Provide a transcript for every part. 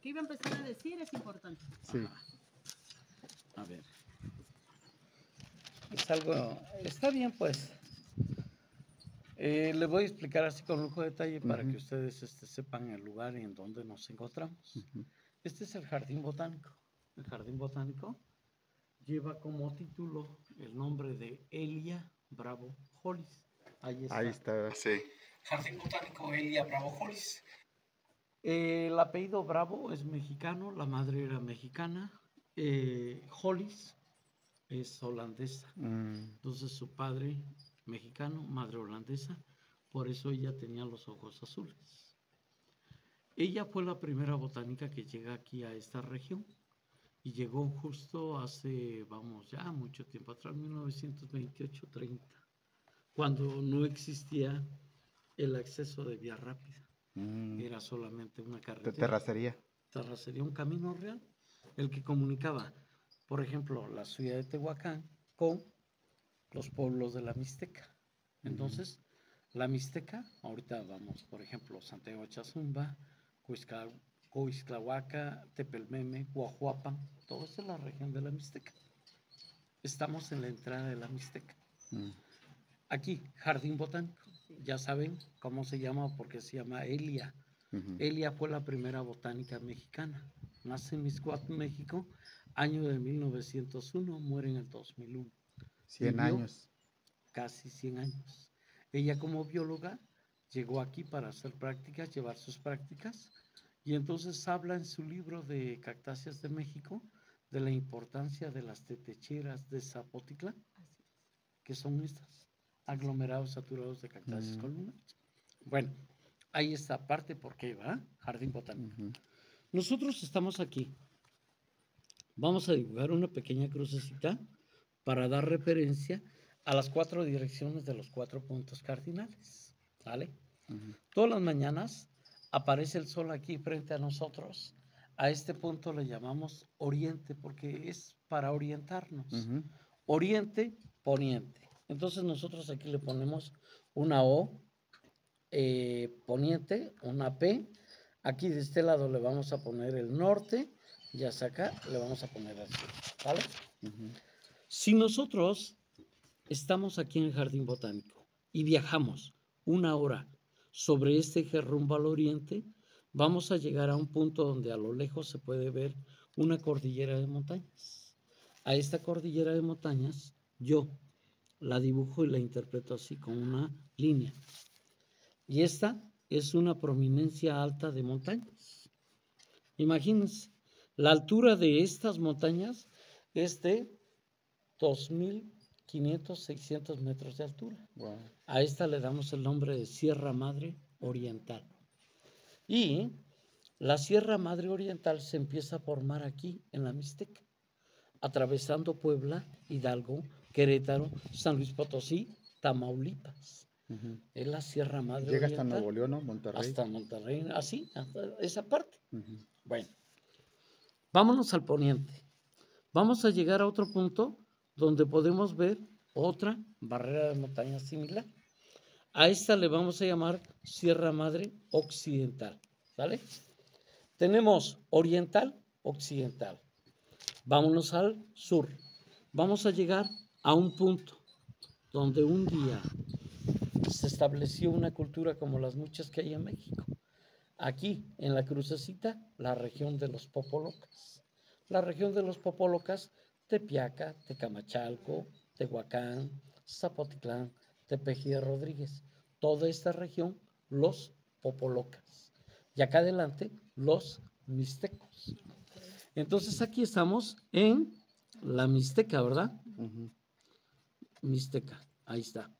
que iba a empezar a decir es importante. Sí. A ver. Es algo, está bien pues. Eh, le voy a explicar así con lujo de detalle para que Ujú. ustedes este, sepan el lugar y en donde nos encontramos. Ujú. Este es el Jardín Botánico. El Jardín Botánico lleva como título el nombre de Elia Bravo Hollis. Ahí está. Ahí está. Sí. Jardín Botánico Elia Bravo Hollis. Eh, el apellido Bravo es mexicano, la madre era mexicana. Eh, Hollis es holandesa. Mm, Entonces su padre mexicano, madre holandesa, por eso ella tenía los ojos azules. Ella fue la primera botánica que llega aquí a esta región y llegó justo hace, vamos, ya mucho tiempo atrás, 1928-30, cuando no existía el acceso de vía rápida, mm. era solamente una De carretera terracería. sería un camino real, el que comunicaba, por ejemplo, la ciudad de Tehuacán con los pueblos de la Mixteca. Entonces, la Mixteca, ahorita vamos, por ejemplo, Santiago Chazumba, Cuizca- Coixtlahuaca, Tepelmeme, Guajuapan, todo eso es la región de la Mixteca. Estamos en la entrada de la Mixteca. Mm, Aquí, Jardín Botánico. Ya saben cómo se llama, porque se llama Elia. Elia fue la primera botánica mexicana. Nace en Miscuac, México, año de 1901, muere en el 2001, 100 vivió- años. casi 100 años. Ella como bióloga llegó aquí para hacer prácticas, llevar sus prácticas, y entonces habla en su libro de Cactáceas de México de la importancia de las tetecheras de Zapotitlán, que son estas, aglomerados saturados de cactáceas Mm. columnares. Bueno, ahí está parte porque va, Jardín Botánico. Nosotros estamos aquí. Vamos a dibujar una pequeña crucecita para dar referencia a las cuatro direcciones de los cuatro puntos cardinales. ¿Sale? Todas las mañanas aparece el sol aquí frente a nosotros. A este punto le llamamos oriente porque es para orientarnos. Oriente, poniente. Entonces nosotros aquí le ponemos una O, eh, poniente, una P. Aquí de este lado le vamos a poner el norte y hasta acá le vamos a poner el sur. ¿Vale? Si nosotros estamos aquí en el Jardín Botánico y viajamos una hora sobre este eje rumbo al oriente, vamos a llegar a un punto donde a lo lejos se puede ver una cordillera de montañas. A esta cordillera de montañas yo la dibujo y la interpreto así con una línea. Y esta es una prominencia alta de montañas. Imagínense, la altura de estas montañas es de 2.500, 600 metros de altura. A esta le damos el nombre de Sierra Madre Oriental. Y la Sierra Madre Oriental se empieza a formar aquí, en la Mixteca, atravesando Puebla, Hidalgo, Querétaro, San Luis Potosí, Tamaulipas. Es la Sierra Madre Llega hasta. Nuevo León, ¿no? Monterrey. Hasta Monterrey, así, hasta esa parte. Bueno, vámonos al poniente. Vamos a llegar a otro punto donde podemos ver otra barrera de montaña similar. A esta le vamos a llamar Sierra Madre Occidental. ¿Sale? Tenemos oriental, occidental. Vámonos al sur. Vamos a llegar a un punto donde un día se estableció una cultura como las muchas que hay en México. Aquí, en la crucecita, la región de los Popolocas. La región de los Popolocas, Tepiaca, Tecamachalco, Tehuacán, Zapotitlán, Tepejía Rodríguez. Toda esta región, los Popolocas. Y acá adelante, los Mixtecos. Entonces aquí estamos en la Mixteca, ¿verdad? Mixteca, ahí está.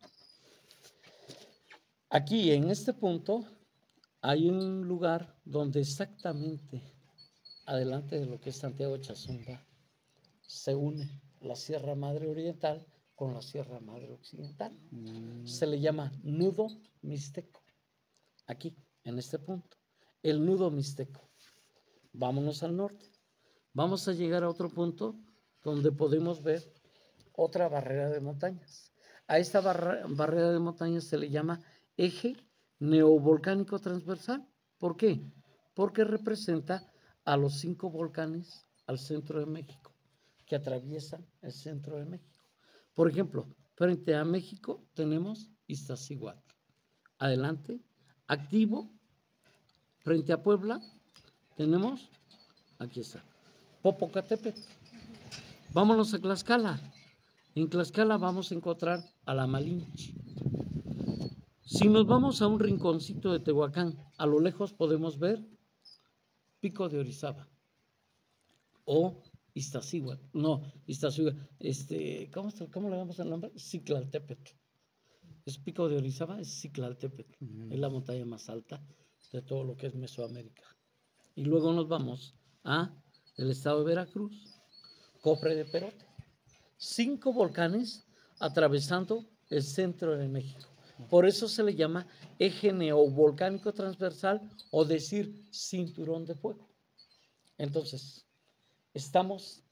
Aquí en este punto hay un lugar donde exactamente adelante de lo que es Santiago Chazumba se une la Sierra Madre Oriental con la Sierra Madre Occidental. Mm, Se le llama nudo mixteco. Aquí, en este punto. El nudo mixteco. Vámonos al norte. Vamos a llegar a otro punto donde podemos ver otra barrera de montañas. A esta barrera de montañas se le llama eje neovolcánico transversal. ¿Por qué? Porque representa a los cinco volcanes al centro de México, que atraviesan el centro de México. Por ejemplo, frente a México tenemos Iztaccíhuatl. Adelante, activo. Frente a Puebla tenemos, aquí está, Popocatépetl. Vámonos a Tlaxcala. En Tlaxcala vamos a encontrar a la Malinche. Si nos vamos a un rinconcito de Tehuacán, a lo lejos podemos ver Pico de Orizaba o Iztaccíhuatl. No, Iztaccíhuatl. Este, ¿cómo, ¿Cómo le damos el nombre? Ciclaltépetl. Es Pico de Orizaba, es Ciclaltépetl. Es la montaña más alta de todo lo que es Mesoamérica. Y luego nos vamos a el estado de Veracruz, Copre de Perote. Cinco volcanes atravesando el centro de México. Por eso se le llama eje neovolcánico transversal o decir cinturón de fuego. Entonces, estamos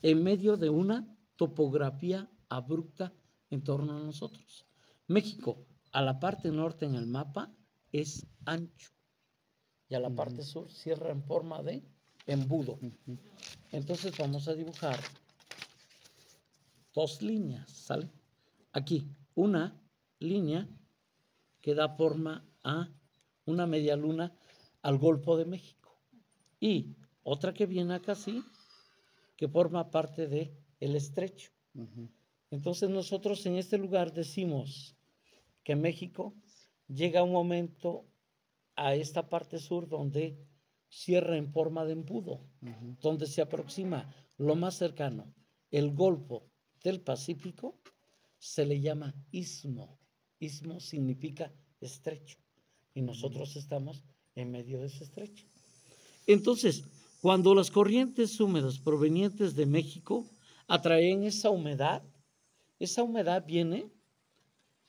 en medio de una topografía abrupta en torno a nosotros. México, a la parte norte en el mapa, es ancho y a la parte sur cierra en forma de embudo. Entonces vamos a dibujar dos líneas, ¿sale? Aquí, una línea que da forma a una media luna al Golfo de México. Y otra que viene acá así, que forma parte de el estrecho. Entonces nosotros en este lugar decimos que México llega un momento a esta parte sur donde cierra en forma de embudo, donde se aproxima lo más cercano, el Golfo del Pacífico, se le llama istmo. Istmo significa estrecho y nosotros estamos en medio de ese estrecho. Entonces, cuando las corrientes húmedas provenientes de México atraen esa humedad, esa humedad viene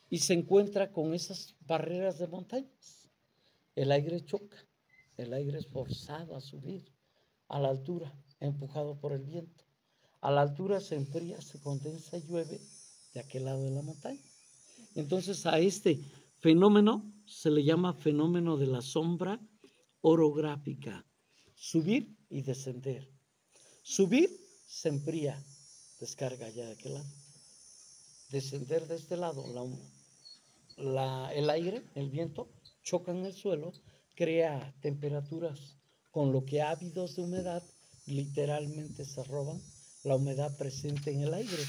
y se encuentra con esas barreras de montañas. El aire choca, el aire es forzado a subir a la altura, empujado por el viento. A la altura se enfría, se condensa y llueve de aquel lado de la montaña. Entonces a este fenómeno se le llama fenómeno de la sombra orográfica. Subir y descender. Subir se enfría, descarga ya de aquel lado. Descender de este lado, la- la- el aire, el viento, choca en el suelo, crea temperaturas, con lo que ávidos de humedad literalmente se roban la humedad presente en el aire,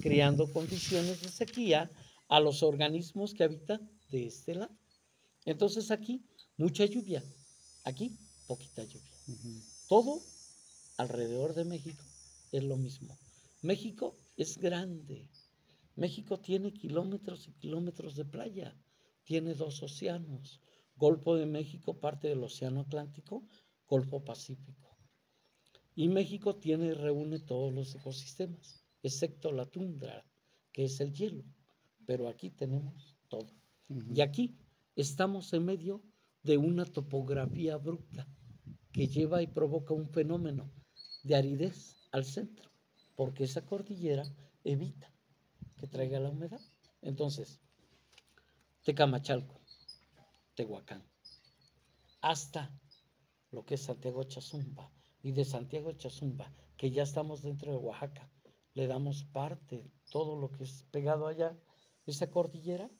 creando condiciones de sequía a los organismos que habitan de este lado. Entonces aquí mucha lluvia, aquí poquita lluvia. Todo alrededor de México es lo mismo. México es grande. México tiene kilómetros y kilómetros de playa. Tiene dos océanos. Golfo de México, parte del Océano Atlántico, Golfo Pacífico. Y México tiene y reúne todos los ecosistemas, excepto la tundra, que es el hielo. Pero aquí tenemos todo. Y aquí estamos en medio de una topografía abrupta que lleva y provoca un fenómeno de aridez al centro, porque esa cordillera evita que traiga la humedad. Entonces, Tecamachalco, Tehuacán, hasta lo que es Santiago Chazumba, y de Santiago Chazumba, que ya estamos dentro de Oaxaca, le damos parte, todo lo que es pegado allá, esa cordillera,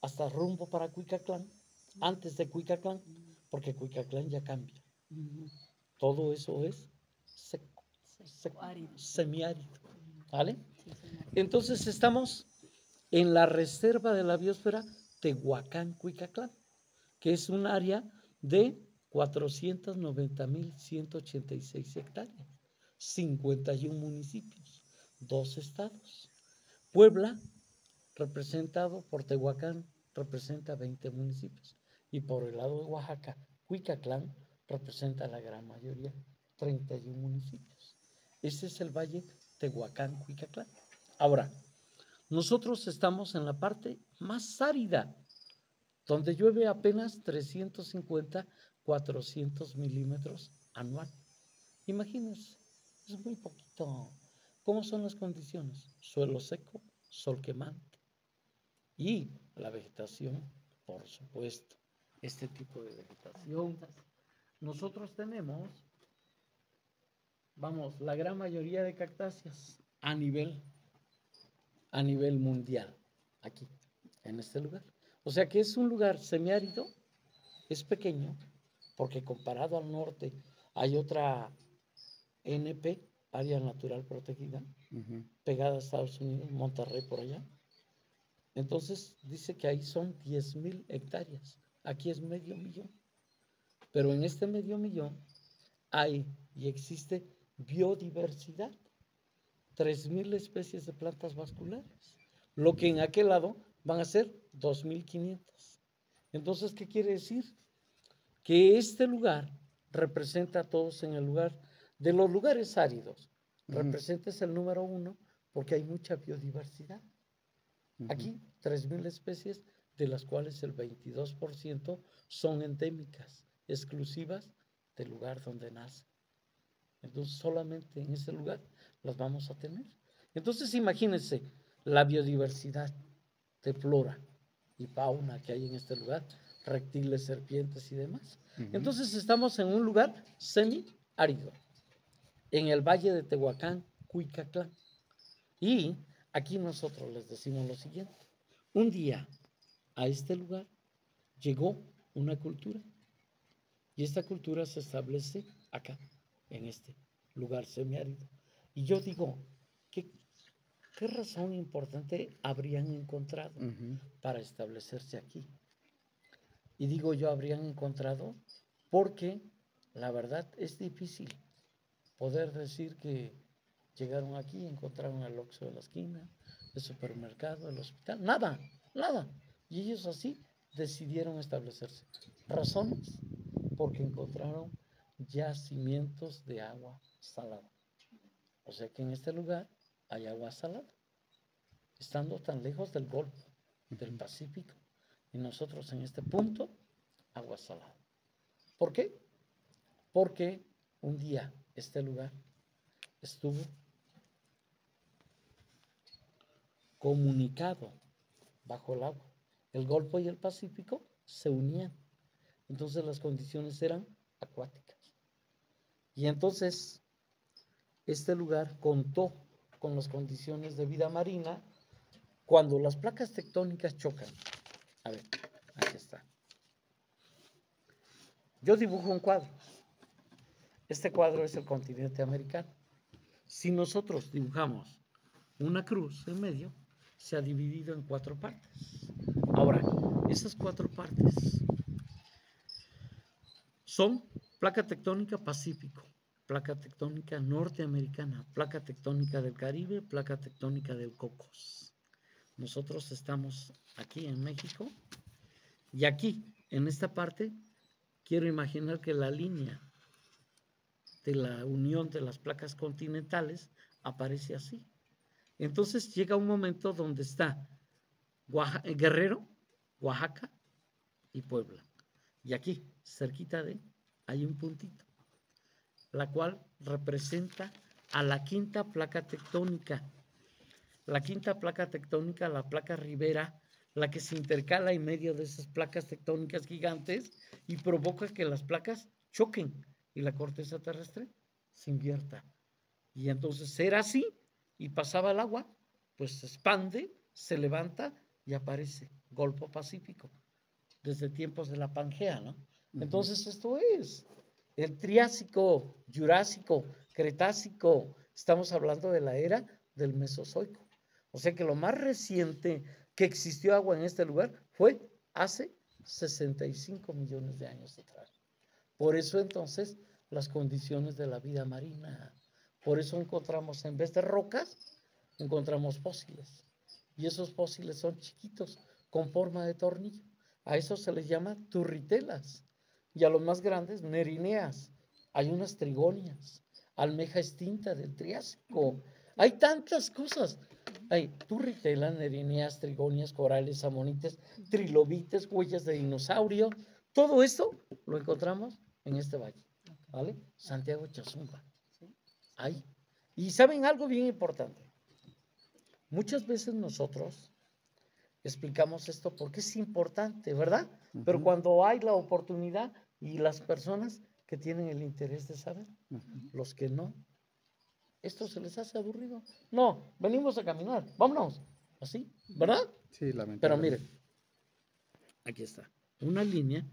hasta rumbo para Cuicatlán, antes de Cuicatlán, porque Cuicatlán ya cambia. Todo eso es seco, seco, Árido. semiárido, ¿vale? Entonces estamos en la reserva de la biosfera Tehuacán-Cuicatlán, que es un área de 490.186 hectáreas, 51 municipios, dos estados. Puebla, representado por Tehuacán, representa 20 municipios. Y por el lado de Oaxaca, Cuicatlán representa la gran mayoría, 31 municipios. Ese es el valle Tehuacán-Cuicatlán. Ahora, nosotros estamos en la parte más árida, donde llueve apenas 350, 400 milímetros anual. Imagínense, es muy poquito. ¿Cómo son las condiciones? Suelo seco, sol quemante y la vegetación, por supuesto, este tipo de vegetación. Nosotros tenemos vamos, la gran mayoría de cactáceas a nivel, a nivel mundial, aquí, en este lugar. O sea que es un lugar semiárido, es pequeño, porque comparado al norte hay otra NP, área natural protegida, pegada a Estados Unidos, Monterrey por allá. Entonces dice que ahí son 10 mil hectáreas, aquí es medio millón. Pero en este medio millón hay y existe biodiversidad, 3.000 especies de plantas vasculares, lo que en aquel lado van a ser 2.500. Entonces, ¿qué quiere decir? Que este lugar representa a todos en el lugar de los lugares áridos. Representa es el número uno porque hay mucha biodiversidad. Aquí, 3.000 especies, de las cuales el 22% son endémicas, exclusivas del lugar donde nace. Entonces solamente en ese lugar las vamos a tener. Entonces imagínense la biodiversidad de flora y fauna que hay en este lugar, reptiles, serpientes y demás. Entonces estamos en un lugar semi-árido, en el valle de Tehuacán, Cuicatlán. Y aquí nosotros les decimos lo siguiente. Un día a este lugar llegó una cultura y esta cultura se establece acá, en este lugar semiárido. Y yo digo, ¿qué, qué razón importante habrían encontrado para establecerse aquí? Y digo yo, habrían encontrado porque la verdad es difícil poder decir que llegaron aquí, encontraron el Oxxo de la esquina, el supermercado, el hospital, nada, nada. Y ellos así decidieron establecerse. Razones porque encontraron yacimientos de agua salada. O sea que en este lugar hay agua salada, estando tan lejos del Golfo, del Pacífico, y nosotros en este punto, agua salada. ¿Por qué? Porque un día este lugar estuvo comunicado bajo el agua. El Golfo y el Pacífico se unían entonces las condiciones eran acuáticas. Y entonces este lugar contó con las condiciones de vida marina cuando las placas tectónicas chocan. A ver, aquí está. Yo dibujo un cuadro. Este cuadro es el continente americano. Si nosotros dibujamos una cruz en medio, se ha dividido en cuatro partes. Ahora, esas cuatro partes son placa tectónica Pacífico, placa tectónica norteamericana, placa tectónica del Caribe, placa tectónica del Cocos. Nosotros estamos aquí en México y aquí, en esta parte, quiero imaginar que la línea de la unión de las placas continentales aparece así. Entonces llega un momento donde está Guerrero, Oaxaca y Puebla. Y aquí, cerquita de, hay un puntito, la cual representa a la quinta placa tectónica. La quinta placa tectónica, la placa Rivera, la que se intercala en medio de esas placas tectónicas gigantes y provoca que las placas choquen y la corteza terrestre se invierta. Y entonces era así y pasaba el agua, pues se expande, se levanta y aparece Golfo Pacífico desde tiempos de la Pangea, ¿no? Entonces esto es el Triásico, Jurásico, Cretácico, estamos hablando de la era del Mesozoico. O sea que lo más reciente que existió agua en este lugar fue hace 65 millones de años atrás. Por eso entonces las condiciones de la vida marina, por eso encontramos en vez de rocas, encontramos fósiles. Y esos fósiles son chiquitos, con forma de tornillo. A eso se les llama turritelas. Y a los más grandes, nerineas. Hay unas trigonias, almeja extinta del Triásico. Hay tantas cosas. Hay turritelas, nerineas, trigonias, corales, amonites, trilobites, huellas de dinosaurio. Todo esto lo encontramos en este valle. ¿Vale? Santiago Chazumba. Ahí. Y saben algo bien importante. Muchas veces nosotros explicamos esto porque es importante, ¿verdad? Pero cuando hay la oportunidad y las personas que tienen el interés de saber, los que no, ¿Esto se les hace aburrido? No, venimos a caminar, vámonos. Así, ¿verdad? Sí, lamentablemente. Pero miren, aquí está, una línea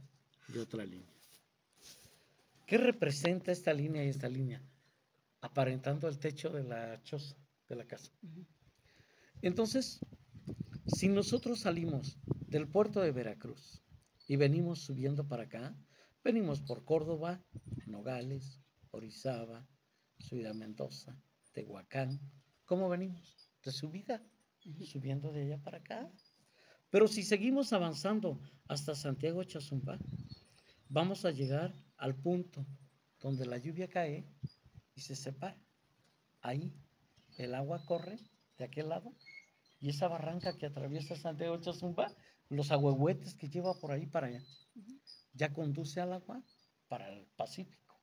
y otra línea. ¿Qué representa esta línea y esta línea? Aparentando el techo de la choza, de la casa. Entonces, si nosotros salimos del puerto de Veracruz y venimos subiendo para acá, venimos por Córdoba, Nogales, Orizaba, Ciudad Mendoza, Tehuacán, ¿cómo venimos? De subida, subiendo de allá para acá. Pero si seguimos avanzando hasta Santiago Chazumba, vamos a llegar al punto donde la lluvia cae y se separa. Ahí el agua corre de aquel lado y esa barranca que atraviesa Santiago Chazumba, los agüehuetes que lleva por ahí para allá, ya conduce al agua para el Pacífico.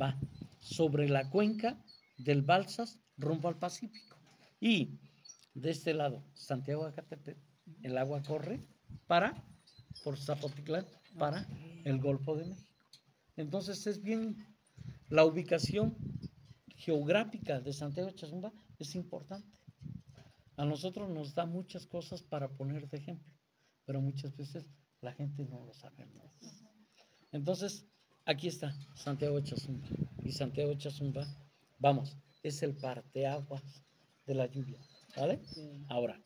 Va sobre la cuenca del Balsas rumbo al Pacífico. Y de este lado, Santiago Acatepec, el agua corre para, por Zapotitlán, para el Golfo de México. Entonces es bien, la ubicación geográfica de Santiago de Chazumba es importante. A nosotros nos da muchas cosas para poner de ejemplo, pero muchas veces la gente no lo sabe. Entonces, aquí está Santiago Chazumba. Y Santiago Chazumba, vamos, es el parteaguas de la lluvia. ¿Vale? Ahora,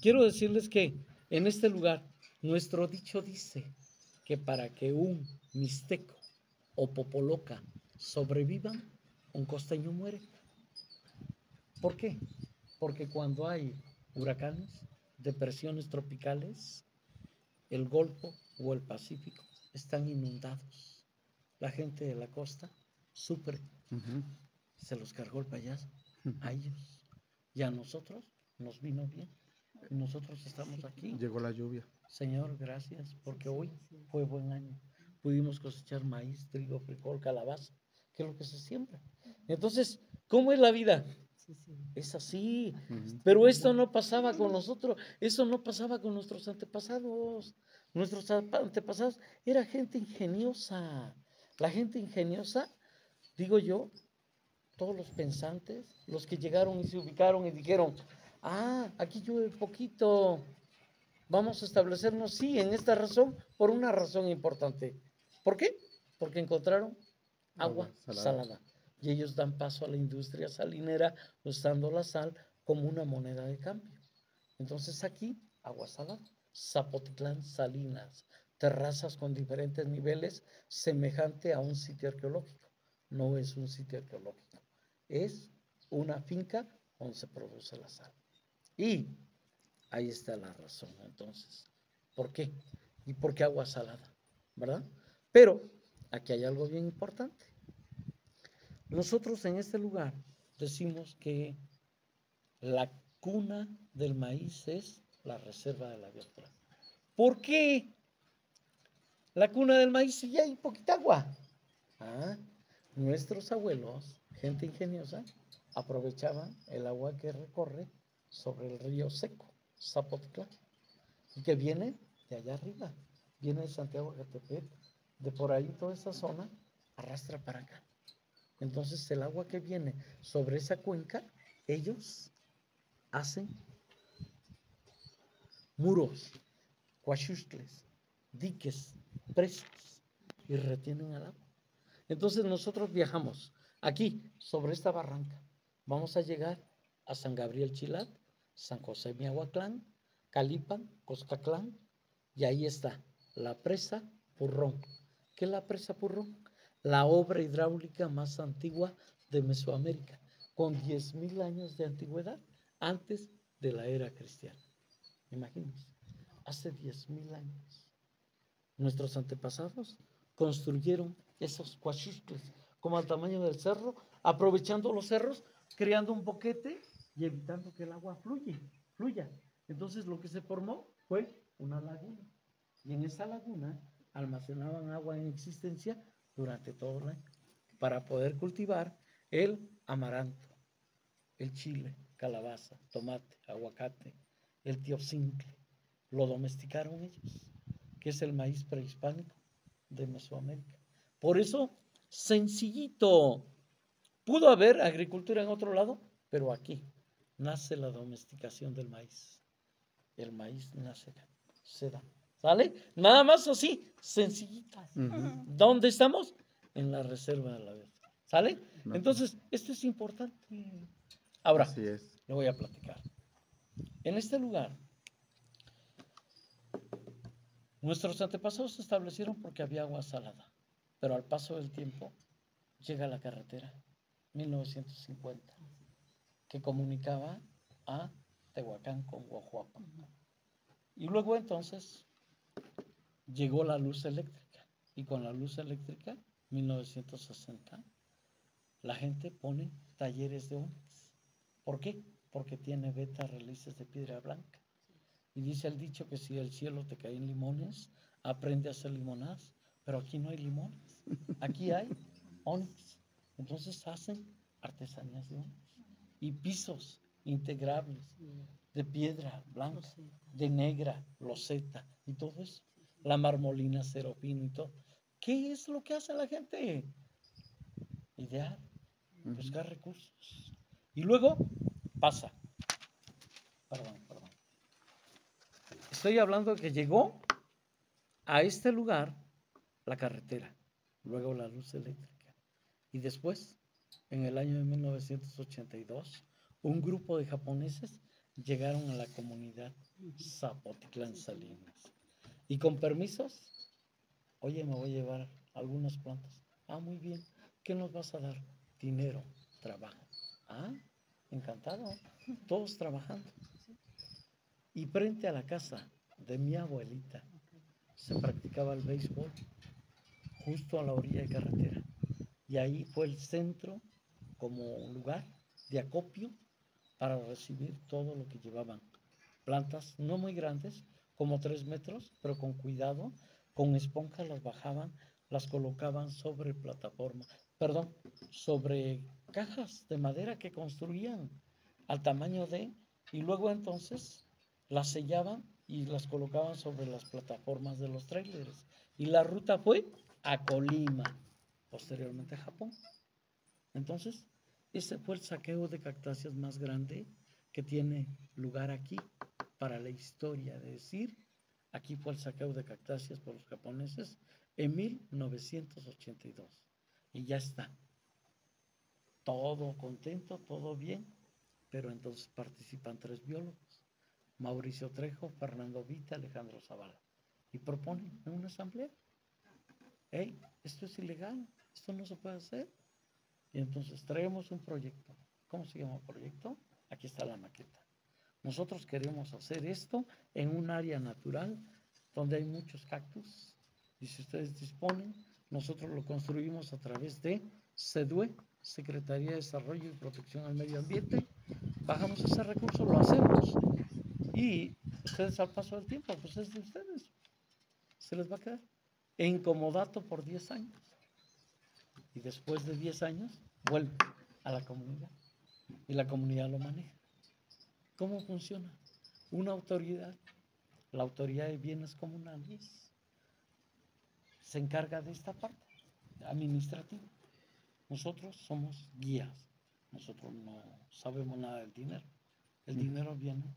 quiero decirles que en este lugar, nuestro dicho dice que para que un mixteco o popoloca sobrevivan, un costeño muere. ¿Por qué? Porque cuando hay huracanes, depresiones tropicales, el Golfo o el Pacífico están inundados. La gente de la costa sufre. Ujú. Se los cargó el payaso a ellos. Y a nosotros nos vino bien. Nosotros estamos aquí. Llegó la lluvia. Señor, gracias, porque hoy fue buen año. Pudimos cosechar maíz, trigo, frijol, calabaza, que es lo que se siembra. Entonces, ¿cómo es la vida? Es así. Pero esto no pasaba con nosotros, eso no pasaba con nuestros antepasados. Nuestros ante- antepasados era gente ingeniosa. La gente ingeniosa, digo yo, todos los pensantes, los que llegaron y se ubicaron y dijeron, ah, aquí llueve poquito, vamos a establecernos, sí, en esta razón, por una razón importante. ¿Por qué? Porque encontraron agua, salada. salada. Y ellos dan paso a la industria salinera usando la sal como una moneda de cambio. Entonces aquí, agua salada. Zapotitlán, Salinas, terrazas con diferentes niveles, semejante a un sitio arqueológico. No es un sitio arqueológico, es una finca donde se produce la sal. Y ahí está la razón, entonces. ¿Por qué? ¿Y por qué agua salada? ¿Verdad? Pero aquí hay algo bien importante. Nosotros en este lugar decimos que la cuna del maíz es la reserva de la biosfera. ¿Por qué? La cuna del maíz y hay poquita agua. Ah, nuestros abuelos, gente ingeniosa, aprovechaban el agua que recorre sobre el río seco, Zapotlán, y que viene de allá arriba, viene de Santiago de Catepec, de por ahí toda esa zona, arrastra para acá. Entonces el agua que viene sobre esa cuenca, ellos hacen muros, cuachustles, diques, presas y retienen el agua. Entonces nosotros viajamos aquí, sobre esta barranca. Vamos a llegar a San Gabriel Chilat, San José Miahuatlán, Calipan, Coscatlán, y ahí está la presa Purrón. ¿Qué es la presa Purrón? La obra hidráulica más antigua de Mesoamérica, con 10.000 años de antigüedad antes de la era cristiana. Imagínense, hace 10.000 años. Nuestros antepasados construyeron esos cuachustles como al tamaño del cerro, aprovechando los cerros, creando un boquete y evitando que el agua fluye, fluya. Entonces lo que se formó fue una laguna. Y en esa laguna almacenaban agua en existencia durante todo el año para poder cultivar el amaranto, el chile, calabaza, tomate, aguacate, el teocincle. Lo domesticaron ellos, que es el maíz prehispánico de Mesoamérica. Por eso, sencillito, Pudo haber agricultura en otro lado, pero aquí nace la domesticación del maíz. El maíz nace, se da. ¿Sale? Nada más así, sencillita. Ujú. ¿Dónde estamos? En la reserva de la verde. ¿Sale? No. Entonces, esto es importante. Ahora, le voy a platicar. En este lugar, nuestros antepasados se establecieron porque había agua salada, pero al paso del tiempo llega la carretera, 1950, que comunicaba a Tehuacán con Guajuapan. Y luego entonces llegó la luz eléctrica, y con la luz eléctrica, 1960, la gente pone talleres de ónix. ¿Por qué? Porque tiene beta relices de piedra blanca. Y dice el dicho que si el cielo te caen limones, aprende a hacer limonadas. Pero aquí no hay limones. Aquí hay ónix. Entonces hacen artesanías de ónix. Y pisos integrables de piedra blanca, de negra, loseta y todo eso. La marmolina, ceropino y todo. ¿Qué es lo que hace la gente? Idear, buscar recursos. Y luego pasa. Perdón. Estoy hablando de que llegó a este lugar la carretera, luego la luz eléctrica. Y después, en el año de 1982, un grupo de japoneses llegaron a la comunidad Zapotitlán Salinas. Y con permisos, oye, me voy a llevar algunas plantas. Ah, muy bien. ¿Qué nos vas a dar? Dinero, trabajo. Ah, encantado. Todos trabajando. Y frente a la casa de mi abuelita se practicaba el béisbol, justo a la orilla de carretera. Y ahí fue el centro como lugar de acopio para recibir todo lo que llevaban. Plantas no muy grandes, como tres metros, pero con cuidado, con esponja las bajaban, las colocaban sobre plataforma, perdón, sobre cajas de madera que construían al tamaño de, y luego entonces las sellaban y las colocaban sobre las plataformas de los trailers. Y la ruta fue a Colima, posteriormente a Japón. Entonces, ese fue el saqueo de cactáceas más grande que tiene lugar aquí para la historia de decir, aquí fue el saqueo de cactáceas por los japoneses en 1982. Y ya está. Todo contento, todo bien, pero entonces participan tres biólogos, Mauricio Trejo, Fernando Vita, Alejandro Zavala, y proponen en una asamblea, hey, esto es ilegal, esto no se puede hacer. Y entonces traemos un proyecto. ¿Cómo se llama el proyecto? Aquí está la maqueta. Nosotros queremos hacer esto en un área natural donde hay muchos cactus. Y si ustedes disponen, nosotros lo construimos a través de SEDUE, Secretaría de Desarrollo y Protección al Medio Ambiente. Bajamos ese recurso, lo hacemos. Y ustedes al paso del tiempo, pues es de ustedes. Se les va a quedar en comodato por 10 años. Y después de 10 años, vuelve a la comunidad. Y la comunidad lo maneja. ¿Cómo funciona? Una autoridad, la autoridad de bienes comunales, se encarga de esta parte administrativa. Nosotros somos guías. Nosotros no sabemos nada del dinero. El dinero viene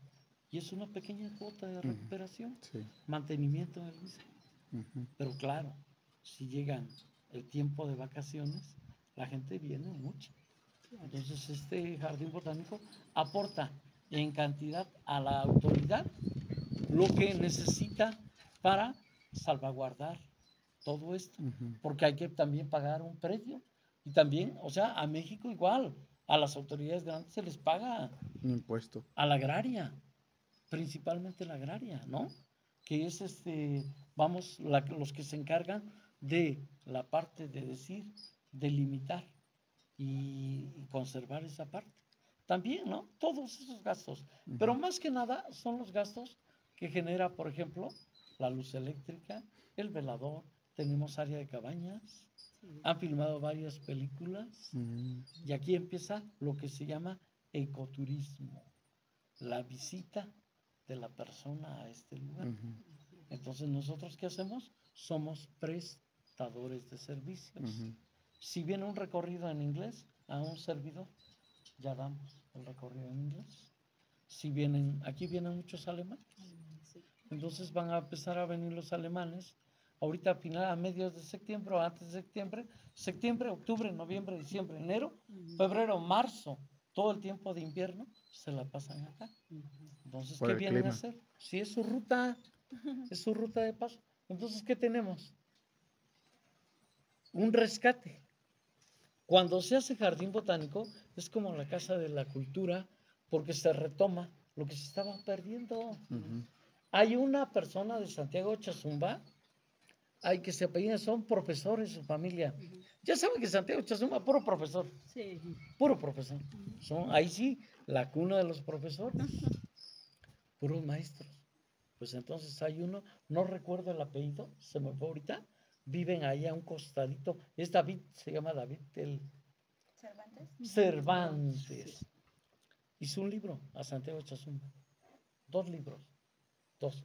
y es una pequeña cuota de recuperación, Sí. mantenimiento del mismo. Ujú. Pero claro, si llegan el tiempo de vacaciones, la gente viene mucho. Entonces este jardín botánico aporta en cantidad a la autoridad lo que necesita para salvaguardar todo esto, porque hay que también pagar un precio. Y también, o sea, a México igual, a las autoridades grandes se les paga Un impuesto. a la agraria, principalmente la agraria, ¿no? Que es este, vamos, la- los que se encargan de la parte de decir, delimitar y, y conservar esa parte. También, ¿no? Todos esos gastos. Pero más que nada son los gastos que genera, por ejemplo, la luz eléctrica, el velador, tenemos área de cabañas, han filmado varias películas. Y aquí empieza lo que se llama ecoturismo, la visita de la persona a este lugar. Ujú. Entonces, ¿nosotros qué hacemos? Somos prestadores de servicios. Ujú. Si viene un recorrido en inglés, a un servidor, ya damos el recorrido en inglés. Si vienen, aquí vienen muchos alemanes, Sí. entonces van a empezar a venir los alemanes. Ahorita a final, a medios de septiembre o antes de septiembre, septiembre, octubre, noviembre, diciembre, enero, febrero, marzo, todo el tiempo de invierno se la pasan acá. Entonces, ¿qué vienen a hacer? Si es su ruta, es su ruta de paso. Entonces, ¿qué tenemos? Un rescate. Cuando se hace jardín botánico, es como la casa de la cultura, porque se retoma lo que se estaba perdiendo. Hay una persona de Santiago Chazumba, hay que se apellidan, son profesores, su familia. Ya saben que Santiago Chazumba, puro profesor, Sí. puro profesor. Son, ahí sí, la cuna de los profesores, puros maestros. Pues entonces hay uno, no recuerdo el apellido, se me fue ahorita, viven ahí a un costadito, es David, se llama David el Cervantes. Cervantes. Hizo un libro a Santiago Chazumba, dos libros, dos,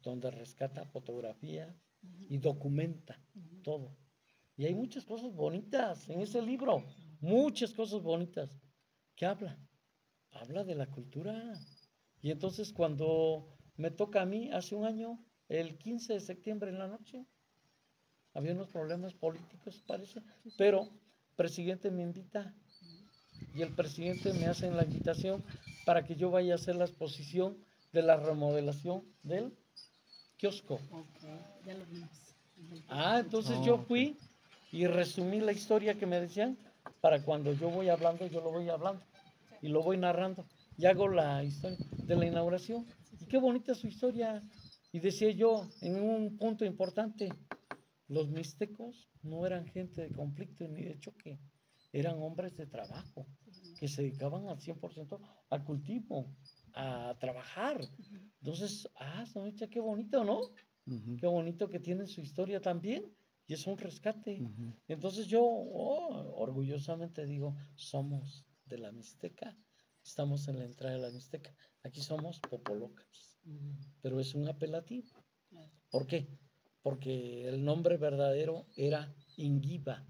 donde rescata fotografía y documenta todo. Y hay muchas cosas bonitas en ese libro, muchas cosas bonitas que habla, habla de la cultura. Y entonces cuando me toca a mí, hace un año, el 15 de septiembre en la noche, había unos problemas políticos, parece, pero el presidente me invita y el presidente me hace la invitación para que yo vaya a hacer la exposición de la remodelación del kiosco. Ok, ya lo vimos. Ah, entonces Oh, yo fui y resumí la historia que me decían para cuando yo voy hablando, yo lo voy hablando y lo voy narrando y hago la historia de la inauguración. Y qué bonita su historia. Y decía yo en un punto importante, los mixtecos no eran gente de conflicto ni de choque, eran hombres de trabajo que se dedicaban al 100% al cultivo, a trabajar. Entonces, ah, Sonecha, qué bonito, ¿no? Qué bonito que tienen su historia también. Y es un rescate. Entonces yo oh, orgullosamente digo, somos de la Mixteca. Estamos en la entrada de la Mixteca. Aquí somos popolocas. Pero es un apelativo. Claro. ¿Por qué? Porque el nombre verdadero era Ingiba,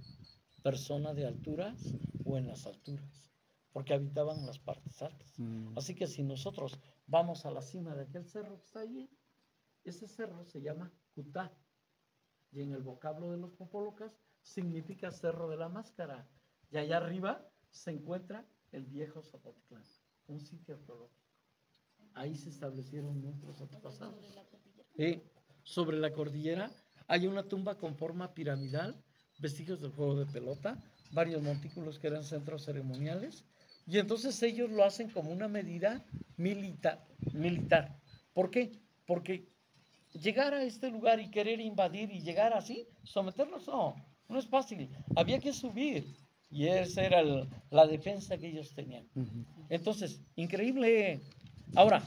persona de alturas o en las alturas. Porque habitaban las partes altas. Mm. Así que si nosotros vamos a la cima de aquel cerro que está allí, ese cerro se llama Cutá. Y en el vocablo de los popolocas significa cerro de la máscara. Y allá arriba se encuentra el viejo Zapotitlán, un sitio arqueológico. Ahí se establecieron nuestros antepasados. Y sobre la cordillera hay una tumba con forma piramidal, vestigios del juego de pelota, varios montículos que eran centros ceremoniales, y entonces ellos lo hacen como una medida militar. militar. ¿Por qué? Porque llegar a este lugar y querer invadir y llegar así, someterlos, no, no es fácil. Había que subir, y esa era el- la defensa que ellos tenían. Entonces, increíble. Ahora.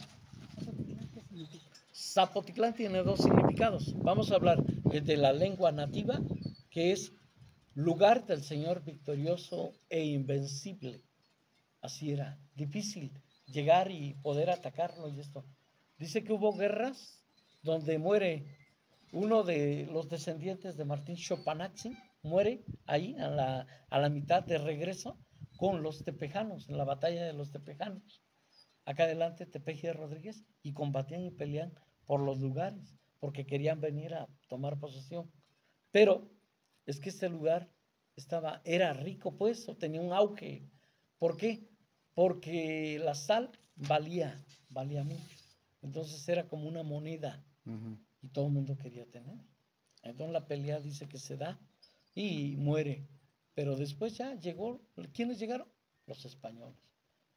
Zapotitlán tiene dos significados. Vamos a hablar de la lengua nativa, que es lugar del Señor victorioso e invencible. Así era, difícil llegar y poder atacarlo y esto. Dice que hubo guerras donde muere uno de los descendientes de Martín Chopanaxi, muere ahí a la, a la mitad de regreso con los tepejanos, en la batalla de los tepejanos acá adelante Tepeji de Rodríguez y combatían y pelean por los lugares porque querían venir a tomar posesión. Pero es que este lugar estaba, era rico pues, o tenía un auge. ¿Por qué? Porque la sal valía, valía mucho. Entonces era como una moneda y todo el mundo quería tener. Entonces la pelea dice que se da y muere. Pero después ya llegó, ¿quiénes llegaron? Los españoles.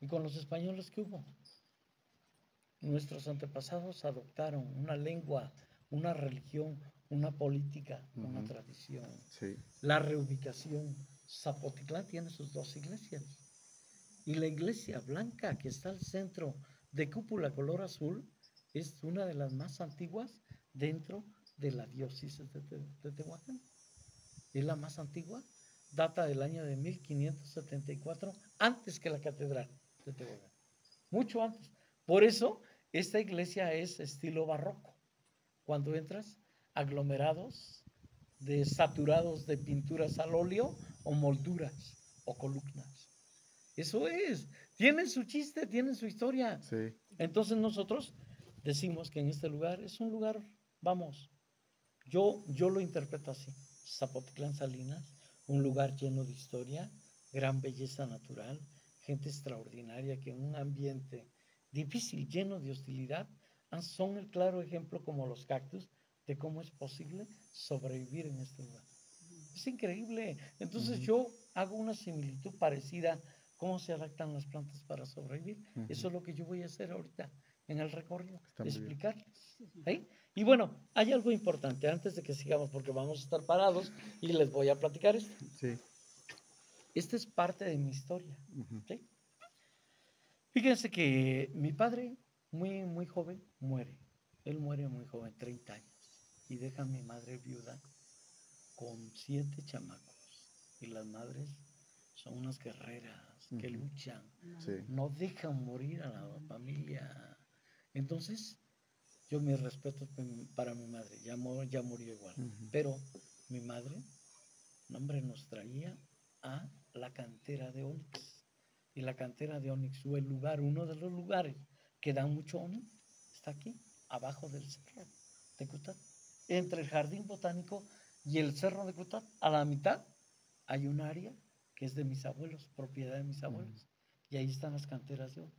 ¿Y con los españoles qué hubo? Nuestros antepasados adoptaron una lengua, una religión, una política, una tradición. Sí. La reubicación. Zapotitlán tiene sus dos iglesias. Y la iglesia blanca que está al centro de cúpula color azul es una de las más antiguas dentro de la diócesis de, Te- de Tehuacán. Es la más antigua, data del año de 1574, antes que la catedral de Tehuacán. Mucho antes. Por eso, esta iglesia es estilo barroco. Cuando entras, aglomerados de saturados de pinturas al óleo o molduras o columnas. Eso es. Tienen su chiste, tienen su historia. Sí. Entonces nosotros decimos que en este lugar es un lugar, vamos, yo, yo lo interpreto así. Zapotitlán Salinas, un lugar lleno de historia, gran belleza natural, gente extraordinaria que en un ambiente difícil, lleno de hostilidad, ah, son el claro ejemplo como los cactus de cómo es posible sobrevivir en este lugar. Es increíble. Entonces yo hago una similitud parecida, cómo se adaptan las plantas para sobrevivir. Eso es lo que yo voy a hacer ahorita en el recorrido, explicarles. ¿sí? Y bueno, hay algo importante antes de que sigamos, porque vamos a estar parados y les voy a platicar esto. Sí. Esta es parte de mi historia. Ujú. ¿sí? Fíjense que mi padre, muy, muy joven, muere. Él muere muy joven, 30 años. Y deja a mi madre viuda con siete chamacos. Y las madres son unas guerreras que Ujú. luchan, Sí. no dejan morir a la familia. Entonces, yo mis respetos pe- para mi madre, ya, mu- ya murió igual. Pero mi madre, no, hombre, nos traía a la cantera de Onix. Y la cantera de Onix, o el lugar, uno de los lugares que dan mucho Onix, está aquí, abajo del cerro de Cutat. Entre el jardín botánico y el cerro de Cutat, a la mitad, hay un área que es de mis abuelos, propiedad de mis abuelos. Y ahí están las canteras de Onix.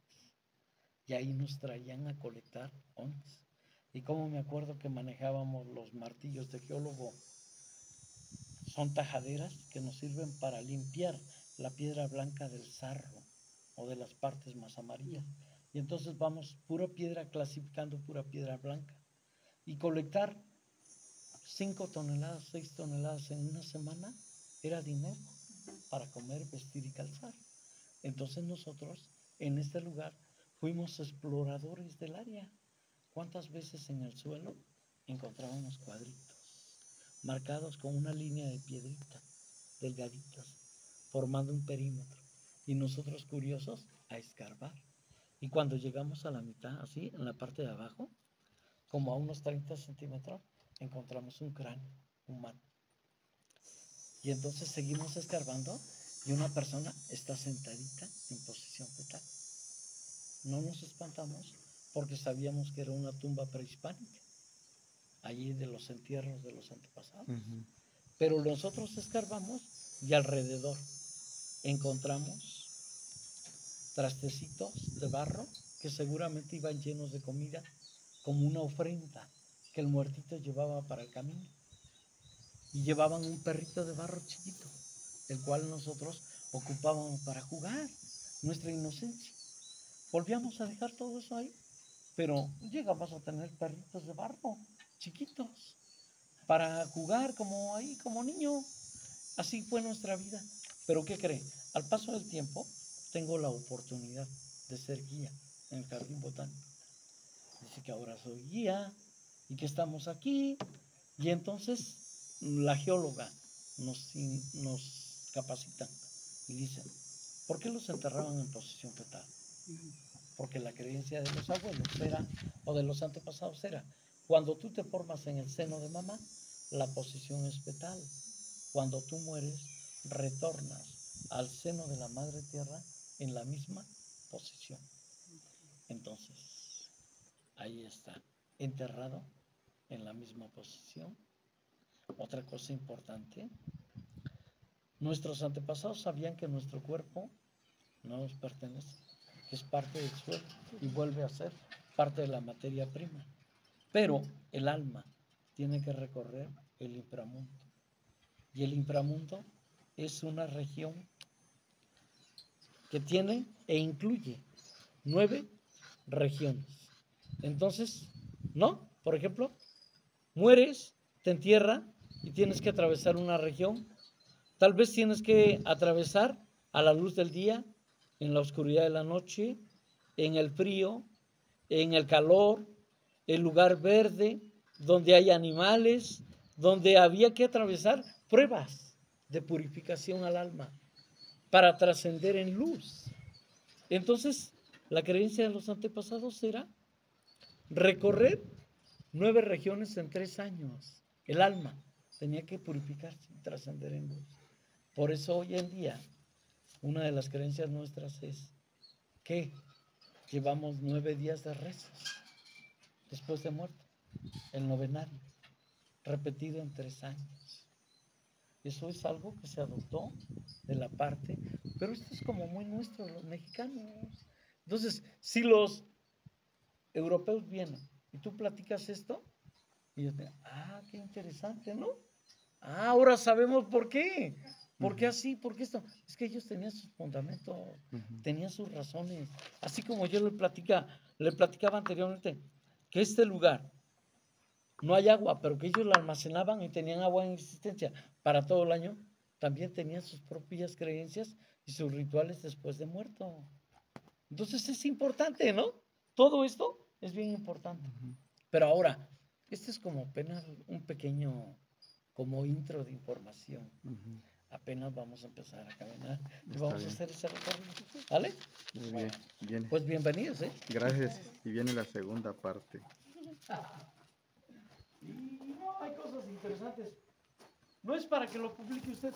Y ahí nos traían a colectar Onix. Y como me acuerdo que manejábamos los martillos de geólogo, son tajaderas que nos sirven para limpiar la piedra blanca del sarro o de las partes más amarillas. Y entonces vamos pura piedra, clasificando pura piedra blanca. Y colectar 5 toneladas, 6 toneladas en una semana era dinero para comer, vestir y calzar. Entonces nosotros en este lugar fuimos exploradores del área. ¿Cuántas veces en el suelo encontrábamos cuadritos marcados con una línea de piedrita, delgaditas, formando un perímetro? Y nosotros curiosos a escarbar. Y cuando llegamos a la mitad, así, en la parte de abajo, como a unos 30 centímetros, encontramos un cráneo humano. Y entonces seguimos escarbando y una persona está sentadita en posición fetal. No nos espantamos porque sabíamos que era una tumba prehispánica, allí de los entierros de los antepasados. Pero nosotros escarbamos y alrededor encontramos trastecitos de barro que seguramente iban llenos de comida, como una ofrenda que el muertito llevaba para el camino. Y llevaban un perrito de barro chiquito, el cual nosotros ocupábamos para jugar, nuestra inocencia. Volvíamos a dejar todo eso ahí, pero llegamos a tener perritos de barro chiquitos para jugar como ahí, como niño. Así fue nuestra vida. Pero ¿qué cree? Al paso del tiempo, tengo la oportunidad de ser guía en el jardín botánico. Dice que ahora soy guía y que estamos aquí. Y entonces la geóloga nos, capacita y dice, ¿por qué los enterraban en posición fetal? Porque la creencia de los abuelos era, o de los antepasados era, cuando tú te formas en el seno de mamá, la posición es fetal. Cuando tú mueres, retornas al seno de la madre tierra en la misma posición. Entonces, ahí está, enterrado en la misma posición. Otra cosa importante, nuestros antepasados sabían que nuestro cuerpo no nos pertenece, es parte del suelo y vuelve a ser parte de la materia prima. Pero el alma tiene que recorrer el inframundo. Y el inframundo es una región que tiene e incluye nueve regiones. Entonces, ¿no? Por ejemplo, mueres, te entierra y tienes que atravesar una región. Tal vez tienes que atravesar a la luz del día, en la oscuridad de la noche, en el frío, en el calor, el lugar verde, donde hay animales, donde había que atravesar pruebas de purificación al alma para trascender en luz. Entonces, la creencia de los antepasados era recorrer nueve regiones en tres años. El alma tenía que purificarse y trascender en luz. Por eso hoy en día una de las creencias nuestras es que llevamos nueve días de rezos después de muerto, el novenario, repetido en tres años. Eso es algo que se adoptó de la parte, pero esto es como muy nuestro, los mexicanos. Entonces, si los europeos vienen y tú platicas esto, y yo te, ah, qué interesante, ¿no? Ah, ahora sabemos por qué. ¿Por qué así? ¿Por qué esto? Es que ellos tenían sus fundamentos, tenían sus razones. Así como yo le, platica, le platicaba anteriormente, que este lugar no hay agua, pero que ellos la almacenaban y tenían agua en existencia para todo el año, también tenían sus propias creencias y sus rituales después de muerto. Entonces es importante, ¿no? Todo esto es bien importante. Pero ahora, este es como apenas un pequeño, como intro de información. Ujú. Apenas vamos a empezar a caminar y Está vamos a bien. hacer ese recorrido. ¿Vale? Muy bien. Viene. Pues bienvenidos, ¿eh? Gracias. Y viene la segunda parte. Y no, hay cosas interesantes. No es para que lo publique usted,